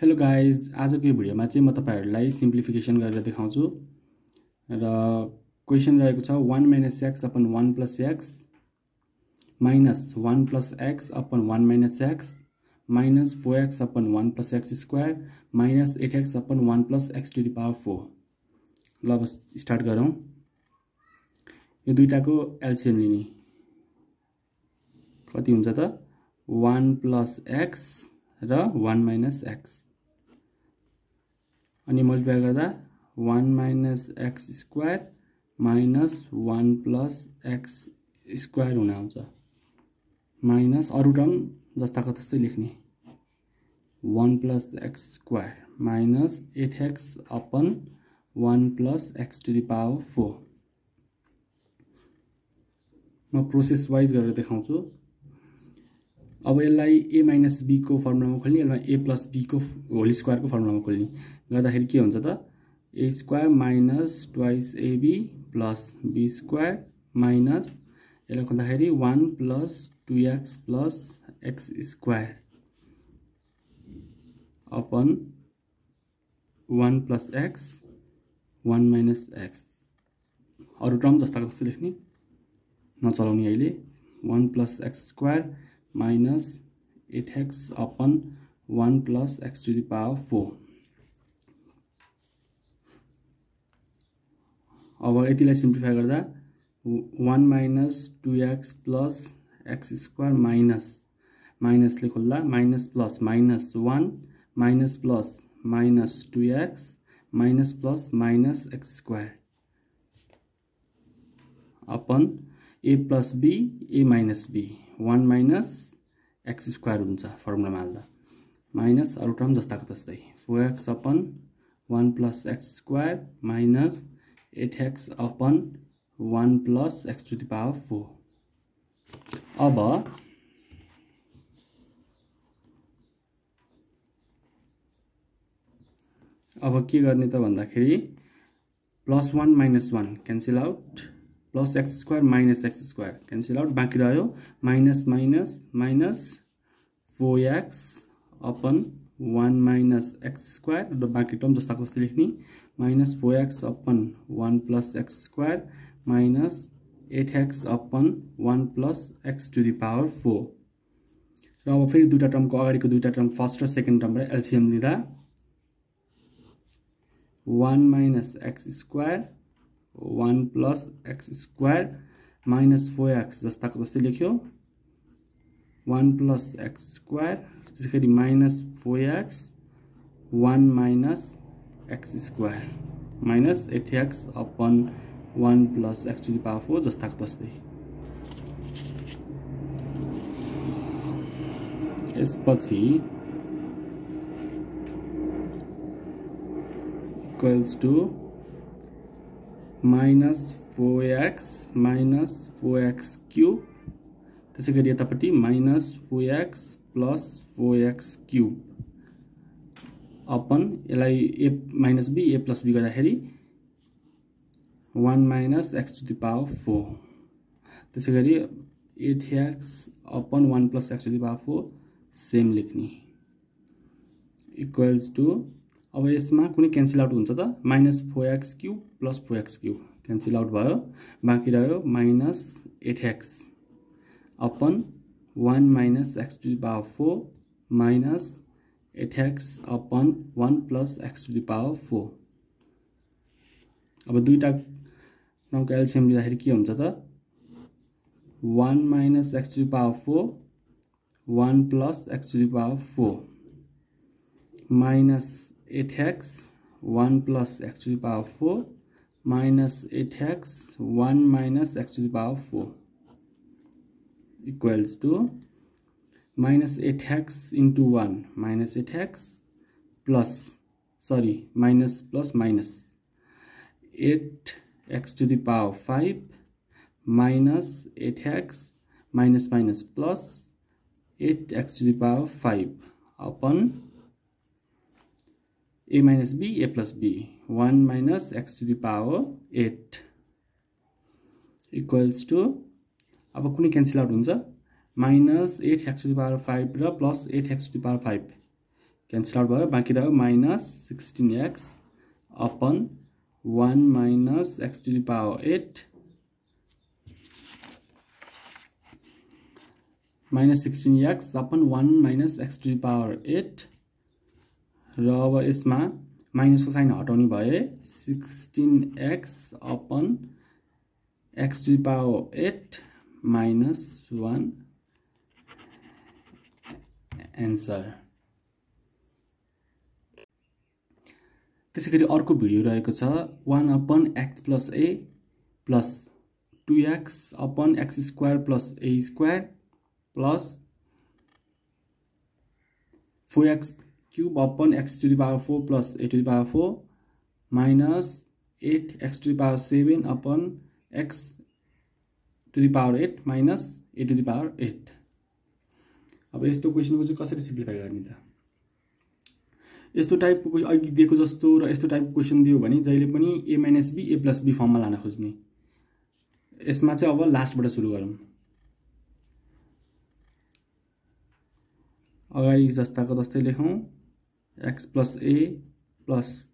Hello guys आजको यो भिडियोमा चाहिँ म तपाईँहरूलाई सिम्प्लिफिकेसन गरेर देखाउँछु। र क्वेसन रहेको छ one minus x upon one plus x minus one plus x upon one minus x minus four x upon one plus x square minus eight x upon one plus x to the power four ल अब start गरौँ। यो दुइटाको LCM लिने। कति हुन्छ त? One plus x र वान माइनस एक्स अनि मल्टिप्लाई गर्दा one minus x square minus one plus x square हुन आउँछ। माइनस अरू टर्म जस्ताको त्यस्तै लेख्ने। One plus x square minus eight x upon one plus x to the power four म प्रोसेस वाइज गरेर देखाउँछु। अब यसलाई ए माइनस बीको फर्मुलामा खोल्ने यसलाई ए प्लस बीको होल स्क्वायरको फर्मुलामा खोल्ने। गर्दाखेरि के हुन्छ त? A square minus twice a b plus b square minus यसलाई खोल्दाखेरि one plus two x plus x square upon one plus x one minus x अरू टर्म जस्ताको जस्तो लेख्ने नचलाउने अहिले। One plus x square minus eight x upon one plus x to the power four अब यतिलाई सिम्प्लिफाई गर्दा one minus two x plus x square minus माइनसले खोल्दा minus plus minus one minus plus minus two x minus plus minus x square. Upon a plus b a minus b one minus x square हुन्छ फर्मुलामा हाल्दा। Minus अरू term जस्ताको तस्तै। Four x upon one plus x square minus eight x upon one plus x to the power four अब अब के गर्ने त भन्दाखेरि plus one minus one cancel out plus x square minus x square cancel out बाँकी रह्यो। Minus minus minus four x upon one minus x square र बाँकी टर्म जस्ताको जस्तै लेख्ने? Minus four x upon one plus x square minus eight x upon one plus x to the power four र अब फेरि दुईवटा टर्मको अगाडिको दुईवटा टर्म फर्स्ट र सेकेन्ड टर्मबाट एलसिएम लिँदा one minus x square one plus x square minus four x जस्ताको जस्तै लेख्यो? वान प्लस एक्स स्क्वायर त्यसै minus four x one minus x square. Minus eight x upon one plus x to power four जस्ताको तस्तै यसपछि equals to minus four x minus four x cube त्यसै गरी यतापट्टि minus four x plus four x cube upon यसलाई a minus b a plus b गर्दाखेरि one minus x to the power four त्यसै गरी eight x upon one plus x to the power four same लेख्ने. Equals to अब यसमा कुनै cancel out हुन्छ त? Minus four x cube plus four x cube cancel out भयो। बाँकी रह्यो minus eight x upon one minus x to power four minus eight x upon one plus x to the power four अब दुईवटा नौको LCM लिँदाखेरि के हुन्छ त? One minus x to power four one plus x to the power four minus 8x 1 plus x to the power 4 minus 8x 1 minus x to the power 4 equals to minus 8x into 1 minus 8x plus sorry minus plus minus 8x to the power 5 minus 8x minus minus plus 8x to the power 5 upon a minus b a plus b 1 minus x to the power 8 equals to अब कुनै cancel out हुन्छ minus eight x to power five र plus eight x to power five cancel out भयो बाँकी रह्यो minus sixteen x upon one minus x to power eight minus sixteen x upon one minus x to power eight र अब यसमा माइनसको sign हटाउने भए sixteen x upon x to power eight minus one answer. त्यसै गरी अर्को video रहेको छ one upon x plus a plus two x upon x square plus a square plus four x cube upon x to power four plus a to power four minus eight x to power seven upon x to the power eight minus a to the power eight अब यस्तो क्वेसनको चाहिँ कसरी simplify गर्ने त? यस्तो टाइपको अघि दिएको जस्तो र यस्तो टाइपको क्वेसन दियो भने जहिले पनि a minus b a plus b फर्ममा लान खोज्ने। यसमा चाहिँ अब लास्टबाट सुरु गरौँ। अगाडि जस्ताको जस्तै लेखौँ। X plus a plus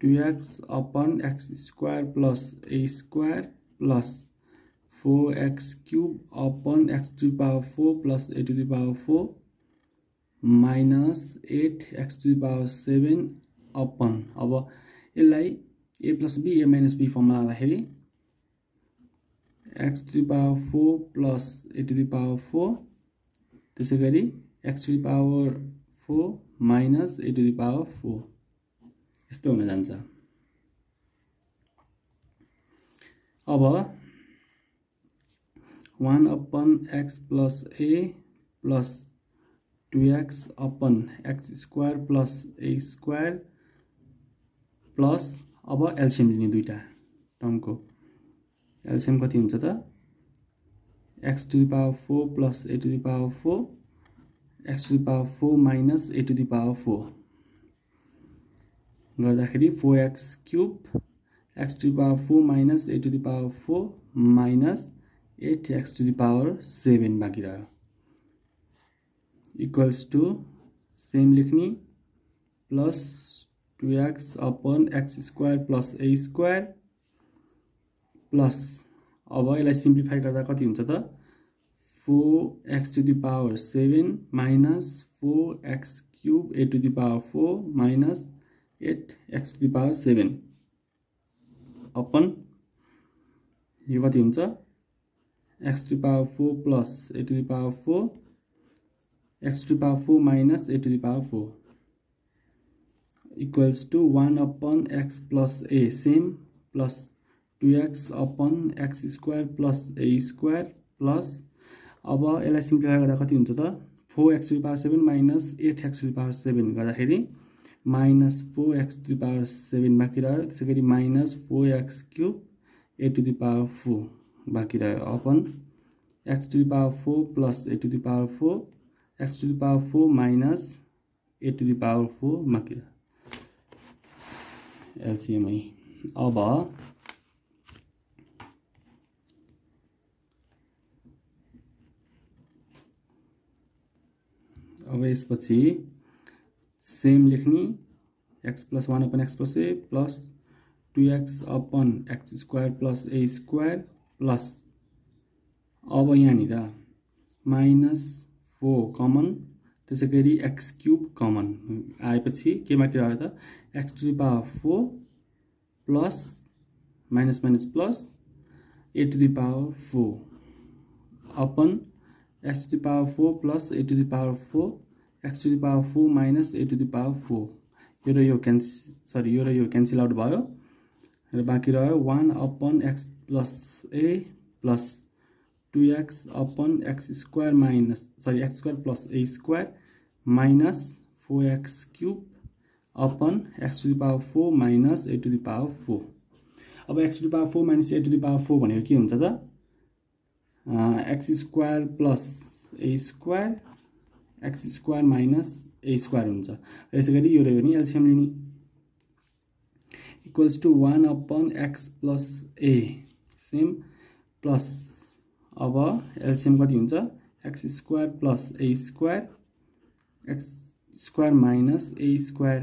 two x upon x square plus a square plus 4x cube upon x to the power 4 plus a to the power 4 minus 8x to the power 7 upon. अब यसलाई a plus b a minus b फर्ममा लाँदाखेरि x to power four plus a to power four त्यसै गरी x to power four minus a to power four यस्तो हुन जान्छ। अब one upon x plus a plus two x upon x square plus a square plus अब LCM लिने दुईवटा टर्मको। एलसिएम कति हुन्छ त? X to the power four plus a to the power four x to the power four minus a to the power four. गर्दाखेरि four x cube x to the power four minus a to the power four minus eight x to the power seven बाँकी रह्यो equals to same लेख्ने plus two x upon x square plus a square plus अब यसलाई simplify गर्दा कति हुन्छ त? Four x to the power seven minus four x cube a to the power four minus eight x to the power seven. Upon यो कति हुन्छ? To the power 4 plus a to the power 4 x to the power 4 minus a to the power 4 equals to 1 upon x plus a same plus 2x upon x square plus a square plus अब यसलाई simplify गर्दा कति हुन्छ त four x to power seven minus eight x to power seven गर्दाखेरि minus four x to power seven बाँकी रह्यो त्यसै गरी minus four x cube a to the power four बाँकी रह्यो। Upon x to the power four plus a to the power four x to the power four minus a to the power four बाँकी रह्यो। एलसिएमै अब अब यसपछि same लेख्ने x plus one upon x plus a plus two x upon x square plus a square plus. अब यहाँनिर minus four common त्यसै गरी एक्स क्युब कमन आएपछि के रह्यो त? X to the power four plus minus minus plus a to the power four. Upon x to the power four plus a to the power four x to the power four minus a to the power four. यो र यो क्यान्स sorry यो र यो cancel out भयो। र बाँकी रह्यो one upon x plus a plus two x upon x square minus sorry x square plus a square minus four x cube upon x to the power four minus a to the power four अब x to the power four minus a to the power four भनेको के हुन्छ त? X square plus a square x square minus a square हुन्छ। यसै गरी यो रह्यो भने एलसिएम लिने। Equals to one upon x plus a same plus अब एलसिएम कति हुन्छ? X square plus a square x square minus a square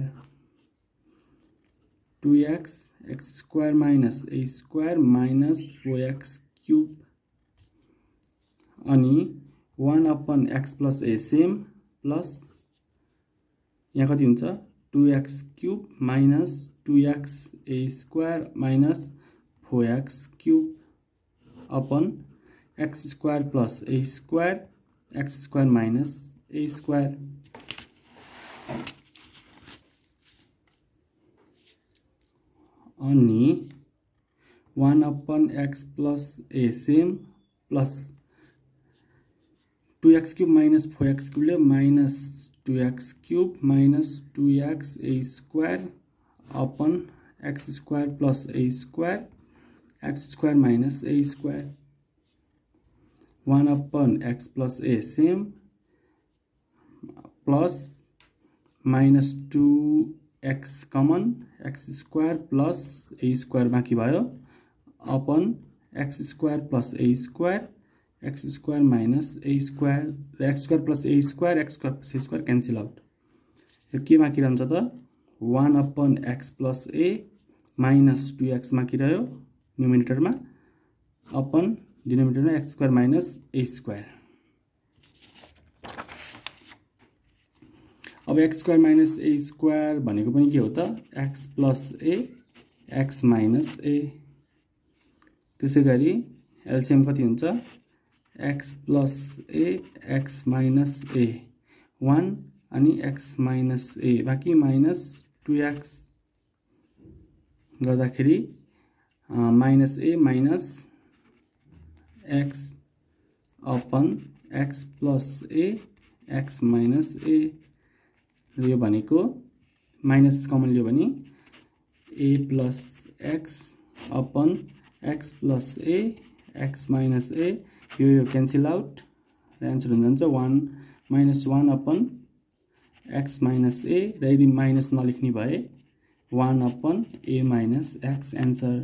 two x x square minus a square minus four x cube अनि one upon x plus a same plus यहाँ कति हुन्छ? Two x cube minus two x a square minus x cube upon x square plus a square x square minus a square अनि upon x plus a same plus two x cube minus four x क्युबले minus two x cube minus two x a square upon x square plus a square x square minus a square one upon x plus a same plus minus two x common x square plus a square बाँकी भयो। Upon x square plus a square x square minus a square x square plus a square x square plus a square cancel out यो के बाँकी रहन्छ त? One upon x plus a minus two x बाँकी रह्यो। न्युमिनेटरमा upon डिनोमिनेटरमा x square minus a square. अब x square minus a square भनेको पनि के हो त? X plus a x minus a. त्यसै गरी एलसिएम कति हुन्छ? X plus a x minus a. One अनि एक्स माइनस ए। बाँकी माइनस टु एक्स गर्दाखेरि minus a minus x upon x plus a x minus a यो भनेको minus common लियो भने a plus x upon x plus a x minus a यो यो cancel out र answer हुन जान्छ one minus one upon x minus a र यदि माइनस नलेख्ने भए one upon a minus x answer